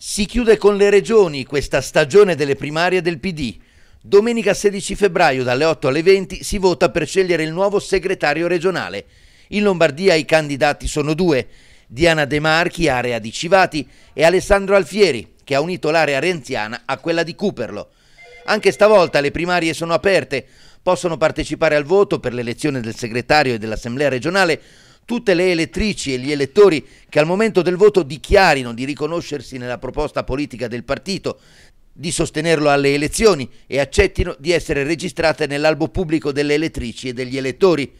Si chiude con le regioni questa stagione delle primarie del PD. Domenica 16 febbraio dalle 8 alle 20 si vota per scegliere il nuovo segretario regionale. In Lombardia i candidati sono due, Diana De Marchi, area di Civati, e Alessandro Alfieri, che ha unito l'area renziana a quella di Cuperlo. Anche stavolta le primarie sono aperte, possono partecipare al voto per l'elezione del segretario e dell'assemblea regionale tutte le elettrici e gli elettori che al momento del voto dichiarino di riconoscersi nella proposta politica del partito, di sostenerlo alle elezioni e accettino di essere registrate nell'albo pubblico delle elettrici e degli elettori.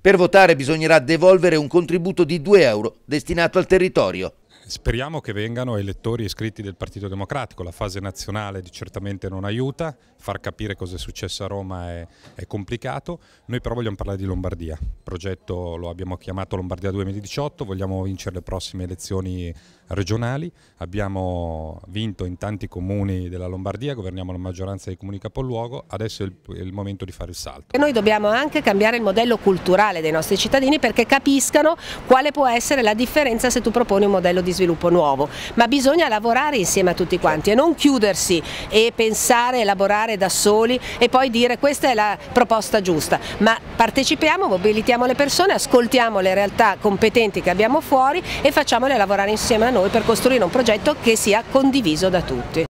Per votare bisognerà devolvere un contributo di 2 euro destinato al territorio. Speriamo che vengano elettori iscritti del Partito Democratico, la fase nazionale certamente non aiuta, far capire cosa è successo a Roma è, è complicato, noi però vogliamo parlare di Lombardia, il progetto lo abbiamo chiamato Lombardia 2018, vogliamo vincere le prossime elezioni regionali, abbiamo vinto in tanti comuni della Lombardia, governiamo la maggioranza dei comuni capoluogo, adesso è il, è il momento di fare il salto. E noi dobbiamo anche cambiare il modello culturale dei nostri cittadini perché capiscano quale può essere la differenza se tu proponi un modello di sviluppo nuovo, ma bisogna lavorare insieme a tutti quanti e non chiudersi e pensare, elaborare da soli e poi dire questa è la proposta giusta, ma partecipiamo, mobilitiamo le persone, ascoltiamo le realtà competenti che abbiamo fuori e facciamole lavorare insieme a noi per costruire un progetto che sia condiviso da tutti.